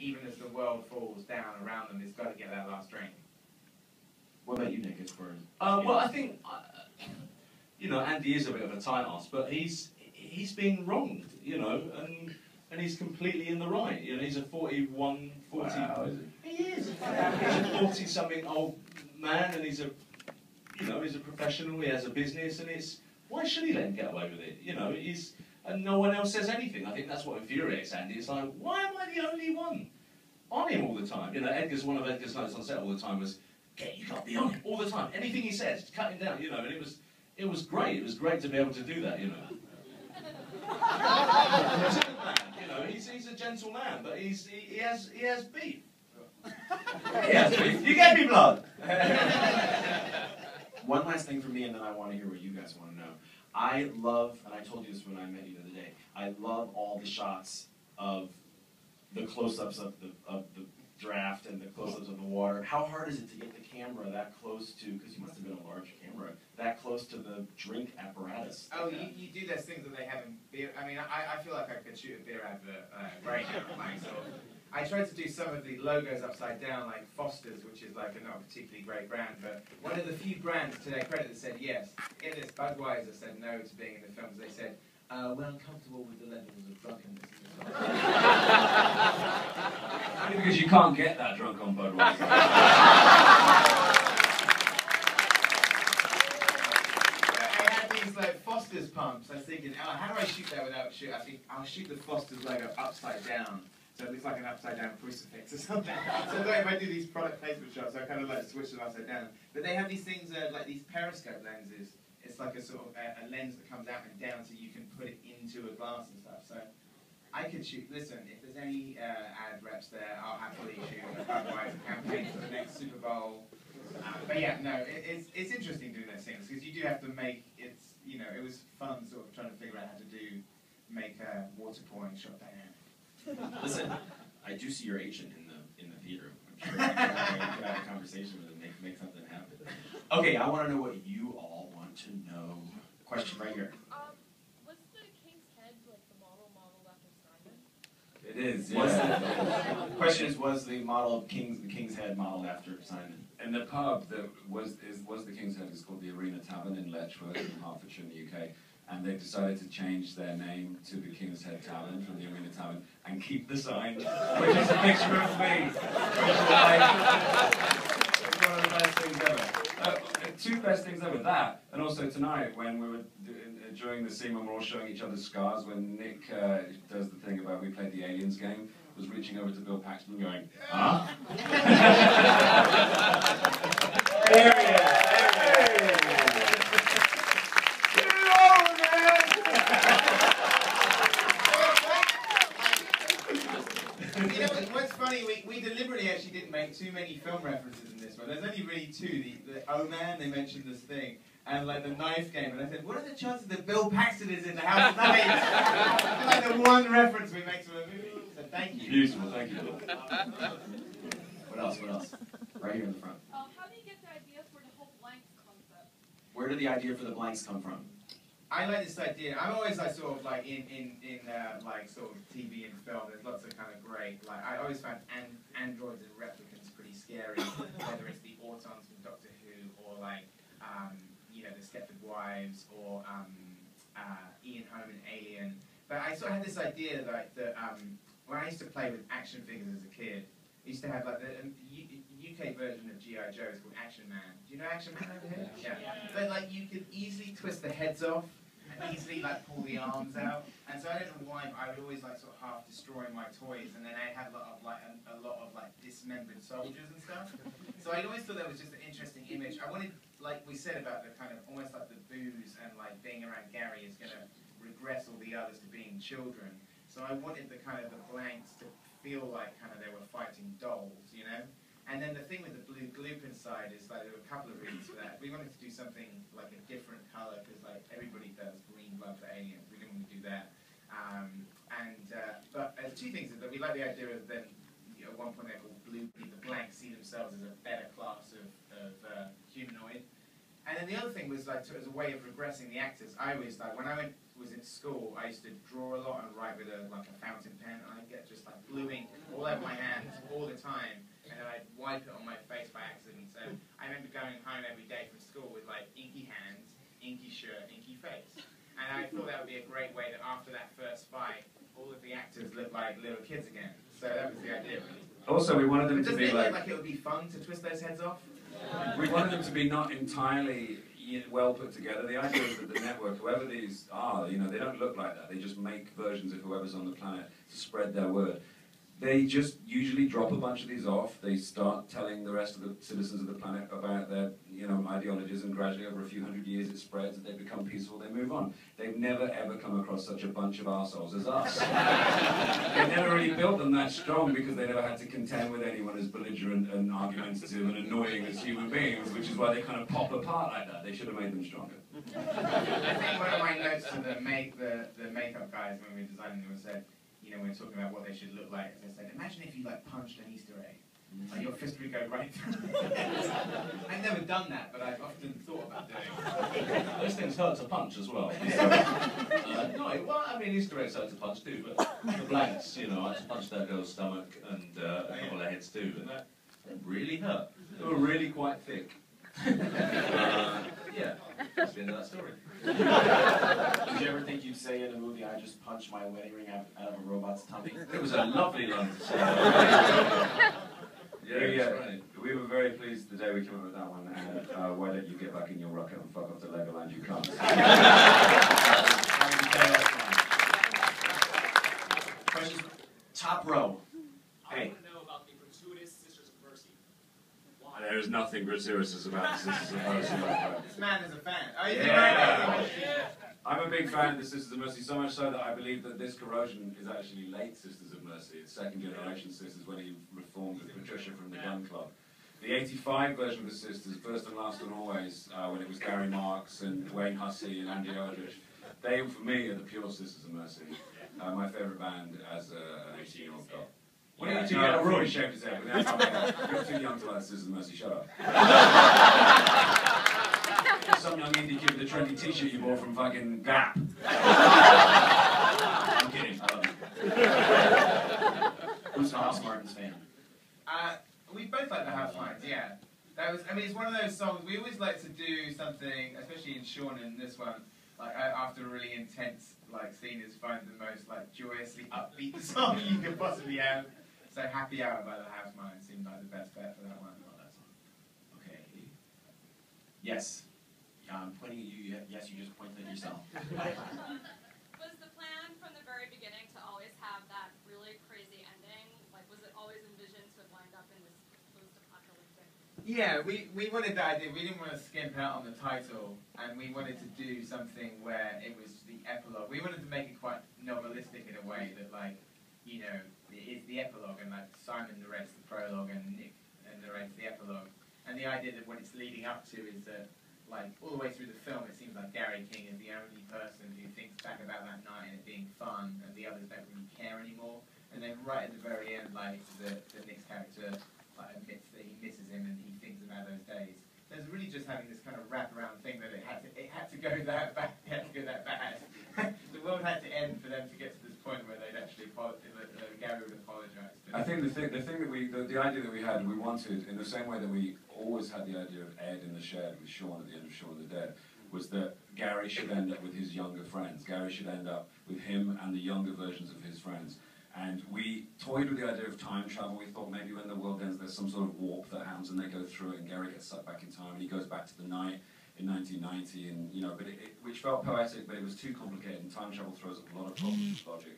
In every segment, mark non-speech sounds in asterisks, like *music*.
even as the world falls down around them, it's got to get that last drink. What about you, Nick? As far as Uh, well, I think, uh, you know, Andy is a bit of a tight ass, but he's he's been wronged, you know, and and he's completely in the right. You know, he's a 41, 40. Wow, is he? He is. He's a 40 something old man, and he's a, you know, he's a professional. He has a business, and it's why should he let him get away with it? You know, he's and no one else says anything. I think that's what infuriates Andy. It's like, why am I the only one on him all the time? You know, Edgar's one of Edgar's notes on set all the time was, "Get you got to be on him all the time. Anything he says, cut him down." You know, and it was it was great. It was great to be able to do that. You know. *laughs* You know, he's, he's a gentle man, but he's he, he has he has beef. he has beef. You get me, blood. *laughs* One last thing for me, and then I want to hear what you guys want to know. I love, and I told you this when I met you the other day. I love all the shots of the close-ups of the of the draft and the close-ups of the water. How hard is it to get the camera that close to? Because you must have been a large camera that close to the drink apparatus. Oh, you, you do those things that they have in beer. I mean, I, I feel like I could shoot a beer advert uh, right now. So I tried to do some of the logos upside down, like Foster's, which is like a not particularly great brand, but one of the few brands, to their credit, that said yes. In this, Budweiser said no to being in the films. They said, uh, we're uncomfortable with the levels of drunkenness in the film. *laughs* Only because you can't get that drunk on Budweiser. I had these like Foster's pumps. I was thinking, oh, how do I shoot that without shoot? I think I'll shoot the Foster's logo upside down. So it looks like an upside down crucifix or something. *laughs* so I thought if I do these product placement shots, I kind of like switch them upside down. But they have these things uh, like these periscope lenses. It's like a sort of a, a lens that comes out and down so you can put it into a glass and stuff. So I could shoot. Listen, if there's any uh, ad reps there, I'll happily shoot a Budweiser campaign for the next Super Bowl. Uh, but yeah, no, it, it's it's interesting doing those things because you do have to make it's you know it was fun sort of trying to figure out how to do make a water pouring shot dynamic. *laughs* Listen, I do see your agent in the in the theater. I'm sure you can have, you can have a conversation with him, make make something happen. Okay, I want to know what you all want to know. Question right here. Um, was the king's head like the model modeled after Simon? It is, Was yeah. the *laughs* question is was the model of King's the King's Head modeled after Simon? And the pub that was is, was the King's Head is called the Arena Tavern in Letchworth in Hertfordshire in the UK. And they decided to change their name to the King's Head Tavern from the Arena Tavern and keep the sign, which is a picture of me. *laughs* Which is like, it's one of the best things ever. Uh, two best things ever, that, and also tonight when we were doing, uh, during the scene when we're all showing each other's scars, when Nick uh, does the thing about we played the Aliens game, was reaching over to Bill Paxton going, huh? *laughs* there he is, you know what's funny? We, we deliberately actually didn't make too many film references in this one. There's only really two. The, the Oh Man, they mentioned this thing, and like the knife game. And I said, what are the chances that Bill Paxton is in the House of Knives? *laughs* like the one reference we make to a movie. So thank you. Beautiful, thank you. What else? What else? Right here in the front. Um, how do you get the idea for the whole blanks concept? Where did the idea for the blanks come from? I like this idea. I'm always like sort of like in in in uh, like sort of TV and film. There's lots of kind of great like I always found an- androids and replicants pretty scary. *laughs* whether it's the Autons from Doctor Who or like um, you know the Stepford Wives or um, uh, Ian Holm and Alien. But I sort of had this idea like that um, when I used to play with action figures as a kid, I used to have like the um, U- UK version of GI Joe is called Action Man. Do you know Action Man over here? Yeah. But like you could easily twist the heads off and easily like pull the arms out. And so I don't know why, but I would always like sort of half destroy my toys, and then I had a lot of like a, a lot of like dismembered soldiers and stuff. So I always thought that was just an interesting image. I wanted, like we said about the kind of almost like the booze and like being around Gary is going to regress all the others to being children. So I wanted the kind of the blanks to feel like kind of they were fighting dolls, you know. And then the thing with the blue gloop inside is like there were a couple of reasons for that. We wanted to do something like a different color because like everybody does green blood for aliens. We didn't want to do that. Um, and uh, but uh, two things is that we like the idea of then you know, at one point they're called blue. The blanks see themselves as a better class of, of uh, humanoid. And then the other thing was like to, as a way of regressing the actors. I always like when I went was in school, I used to draw a lot and write with a like a fountain pen, and I'd get just like blue ink all over my hands all the time, and I'd wipe it on my face by accident. So I remember going home every day from school with like inky hands, inky shirt, inky face, and I thought that would be a great way that after that first fight, all of the actors looked like little kids again. So that was the idea, really. Also, we wanted them But to be like like it would be fun to twist those heads off? we wanted them to be not entirely well put together. The idea is that the network, whoever these are, you know, they don't look like that. They just make versions of whoever's on the planet to spread their word. They just usually drop a bunch of these off. They start telling the rest of the citizens of the planet about their, you know, ideologies, and gradually, over a few hundred years, it spreads. They become peaceful. They move on. They've never ever come across such a bunch of assholes as us. *laughs* they never really built them that strong because they never had to contend with anyone as belligerent and argumentative and annoying as human beings, which is why they kind of pop apart like that. They should have made them stronger. *laughs* I think one of my notes to the make the, the makeup guys when we were designing them said, you know, when we were talking about what they should look like, they said, imagine if you like punched an Easter egg. Like your fist would go right through. *laughs* I've never done that, but I've often thought about doing it. Those things hurt to punch as well. *laughs* uh, no, well, I mean, Easter eggs hurt to punch too, but the blanks, you know, I had to punch that girl's stomach and uh, a couple of heads too, and that, that really hurt. They were really quite thick. *laughs* uh, yeah, that's the end of that story. Did you ever think you'd say in a movie, I just punched my wedding ring out, out of a robot's tummy? It was a lovely line to say. Yeah, yeah. We were very pleased the day we came up with that one. And uh, why don't you get back in your rocket and fuck off to Legoland, you can't. Questions? *laughs* Top row. I Hey. want to know about the gratuitous Sisters of Mercy. Why? There's nothing gratuitous about the Sisters of Mercy. This man is a fan. Oh, you Yeah. think? I'm a big fan of the Sisters of Mercy, so much so that I believe that this corrosion is actually late Sisters of Mercy. It's second generation Sisters when he reformed with Patricia from the Gun Club. The 85 version of the Sisters, First and Last and Always, uh, when it was Gary Marx and Wayne Hussey and Andy Eldritch, they, for me, are the pure Sisters of Mercy. Uh, my favourite band as a, an 18 year old girl. Why don't you two no, get a I'm room? really ashamed to say it, but that's not You're too young to like Sisters of Mercy, shut up. *laughs* Some young indie kid with a trendy t-shirt you bought from fucking Gap. I'm kidding, I love you. Who's an Housemartins fan? Uh, we both like the Housemartins, yeah. That was, I mean, it's one of those songs. We always like to do something, especially in Shaun and this one. Like after a really intense like scene, is find the most like joyously upbeat *laughs* song you could possibly have. So Happy Hour by the Housemartins seemed like the best bet for that one. Okay. Yes. Yeah, I'm pointing at you. Yes, you just pointed at yourself. *laughs* *laughs* Was the plan from the very beginning to always have that really crazy ending? Like, was it always envisioned to wind up in this post-apocalyptic? Yeah, we, we wanted that idea. We didn't want to skimp out on the title, and we wanted to do something where it was the epilogue. We wanted to make it quite novelistic in a way that, like, you know, it is the epilogue, and like Simon narrates the prologue, and Nick uh, narrates the epilogue. And the idea that what it's leading up to is that, like, all the way through the film, it seems like Gary King is the only person who thinks back about that night and it being fun, and the others don't really care anymore. And then right at the very end, like, the, the Nick's character like admits that he misses him and he thinks about those days. There's really just having this kind of wraparound thing that it had to it had to go *laughs* that bad. It had to go that bad. *laughs* the world had to end for them to get to this point where they'd actually uh, Gary would apologize. to I think the thing, the thing that we, the, the idea that we had, we wanted, in the same way that we always had the idea of Ed in the shed with Shaun at the end of Shaun of the Dead, was that Gary should end up with his younger friends. Gary should end up with him and the younger versions of his friends. And we toyed with the idea of time travel. We thought maybe when the world ends, there's some sort of warp that happens, and they go through it, and Gary gets sucked back in time, and he goes back to the night in 1990, and you know, but it, it, which felt poetic, but it was too complicated. And time travel throws up a lot of problems with logic,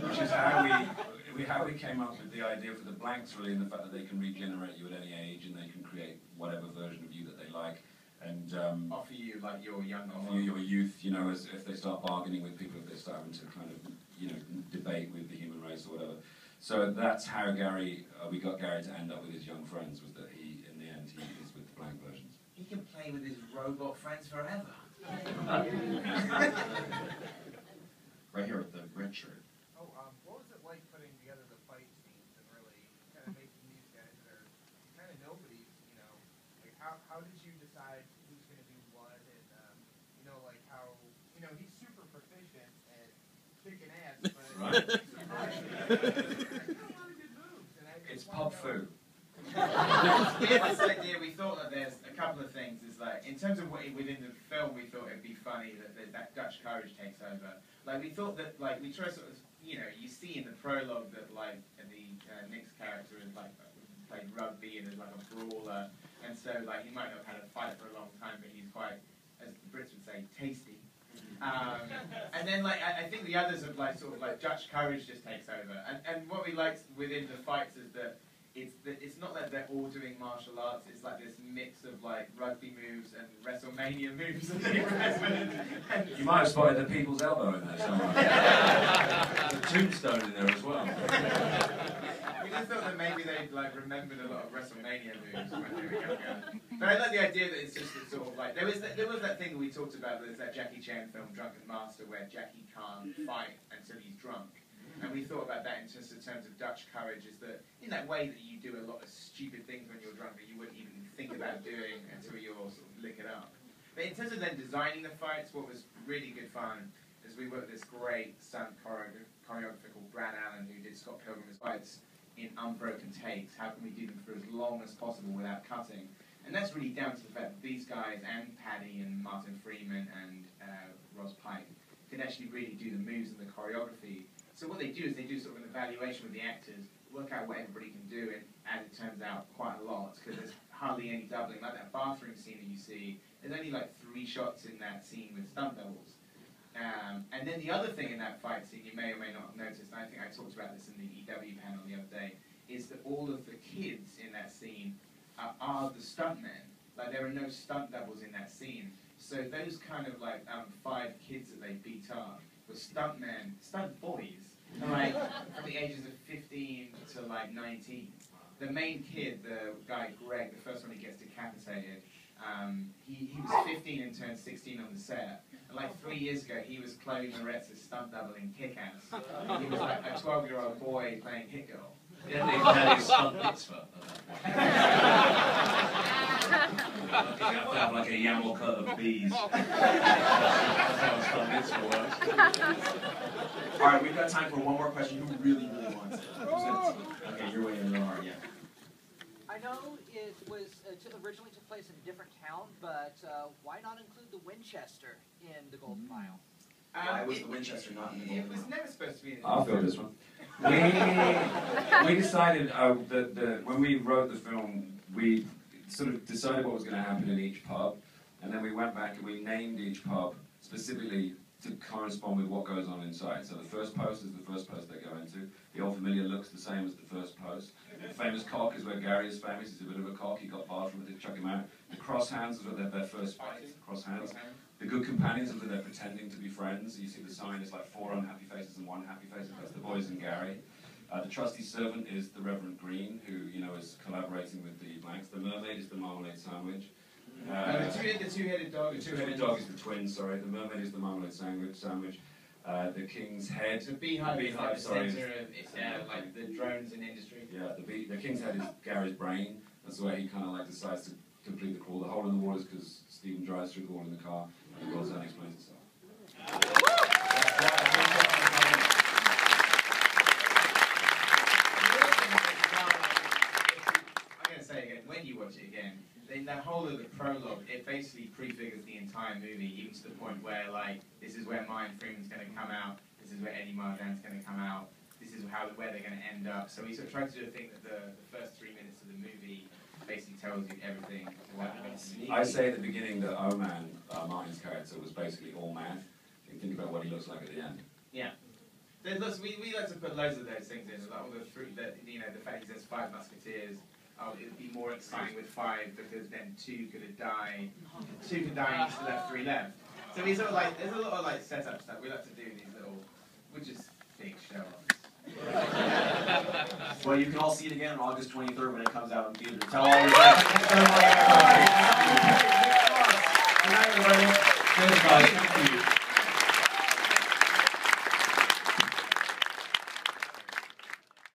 which is how we, we how we came up with the idea for the blanks, really, and the fact that they can regenerate you at any age, and they can create whatever version of you that they like, and um, offer you like your young of you, your youth, you know, as if they start bargaining with people, if they start having to kind of, you know, debate with the human race or whatever. So that's how Gary, uh, we got Gary to end up with his young friends, was that he can play with his robot friends forever. *laughs* right here with the red Oh, um, was like putting together the fight scenes and really kind of making these guys that are kind of you know? Like, how, how did you decide who's going to do what and, um, you know, like how, you know, he's super proficient at kicking ass, it's pub food we had this idea. We thought that there's a couple of things. Is like in terms of what within the film, we thought it'd be funny that that, that Dutch courage takes over. Like we thought that like we try sort of you know you see in the prologue that like the uh, Nick's character is like played rugby and is like a brawler, and so like he might not have had a fight for a long time, but he's quite, as the Brits would say, tasty. Um, and then like I, I think the others have like sort of like Dutch courage just takes over, and and what we liked within the fights is that it's that it's not that they're all doing martial arts. It's like this mix of like rugby moves and WrestleMania moves. and You might have spotted the people's elbow in there somewhere. There's a tombstone in there as well. we just thought that maybe they'd like remembered a lot of WrestleMania moves when they were younger. But I like the idea that it's just a sort of like there was that, there was that thing that we talked about. There's that Jackie Chan film Drunken Master where Jackie can't fight until he's drunk. And we thought about that in just in terms of Dutch courage, is that in that way that you do a lot of stupid things when you're drunk that you wouldn't even think about doing until you're sort of lick it up. But in terms of then designing the fights, what was really good fun is we worked with this great stunt choreo- choreographer called Brad Allan who did Scott Pilgrim's fights in unbroken takes. How can we do them for as long as possible without cutting? And that's really down to the fact that these guys and Paddy and Martin Freeman and uh, Ross Pike can actually really do the moves and the choreography so what they do is they do sort of an evaluation with the actors, work out what everybody can do, and as it turns out, quite a lot, because there's hardly any doubling. Like that bathroom scene that you see, there's only like three shots in that scene with stunt doubles. Um, and then the other thing in that fight scene, you may or may not have noticed, and I think I talked about this in the EW panel the other day, is that all of the kids in that scene are, are the stuntmen. Like there are no stunt doubles in that scene. So those kind of like um, five kids that they beat up were stuntmen, stunt boys, like *laughs* from the ages of 15 to like 19. The main kid, the guy Greg, the first one he gets decapitated, um, he, he was 15 and turned 16 on the set. And like three years ago, he was Chloe Moretz's stunt double in Kick-Ass. He was like a 12-year-old boy playing Hit Girl. He hadn't even had his stunt mitzvah. You have to have like a YAML cut of bees. That's how a stunt. All right, we've got time for one more question. Who really, really wants it? Okay, you're waiting in the yeah. I know it was uh, t- originally took place in a different town, but uh, why not include the Winchester in the Golden Mile? Why Um, was it- the Winchester not in the It was never supposed to be in the I'll fill this one. We, we decided uh, that the, when we wrote the film, we sort of decided what was going to happen in each pub, and then we went back and we named each pub specifically to correspond with what goes on inside. So the first post is the first post they go into. The old familiar looks the same as the first post. The famous cock is where Gary is famous. He's a bit of a cock. He got barred from it. They chuck him out. The cross hands is where they're their first fight. Cross hands. The good companions are where they're pretending to be friends. You see the sign is like four unhappy faces and one happy face. That's the boys and Gary. Uh, the trusty servant is the Reverend Green, who you know is collaborating with the blanks. The mermaid is the marmalade sandwich. Uh, the two- the two-headed dog. The two-headed dog is the twin. Sorry, the mermaid is the marmalade sandwich. Sandwich. Uh, the king's head. The beehive, The is like beehive, the sorry. center of it's, uh, like the drones in industry. Yeah, the bee, the king's head is Gary's brain. That's where he kind of like decides to complete the crawl. The hole in the wall is because Stephen drives through the wall in the car, and the world's end explains itself. I'm going to say again, when you watch it again, then the whole of the prologue, it basically prefigures the entire movie, even to the point where, like, this is where Martin Freeman's going to come out, this is where Eddie Marsan's going to come out, this is how where they're going to end up. So we sort of tried to do a thing that the, the first three minutes of the movie basically tells you everything. I say at the beginning that O-Man, uh, Martin's character, was basically all math. You think about what he looks like at the end. Yeah. There's lots, we, we like to put loads of those things in, like all the three, that you know, the fact he says five musketeers oh, it would be more exciting with five because then two could die, two could die and you still have three left. So these are like there's a lot of like setups that we like to do in these little, which is big show well, you can all see it again on August 23rd when it comes out in theaters. Tell all your friends. *laughs* Thank you. Thank you.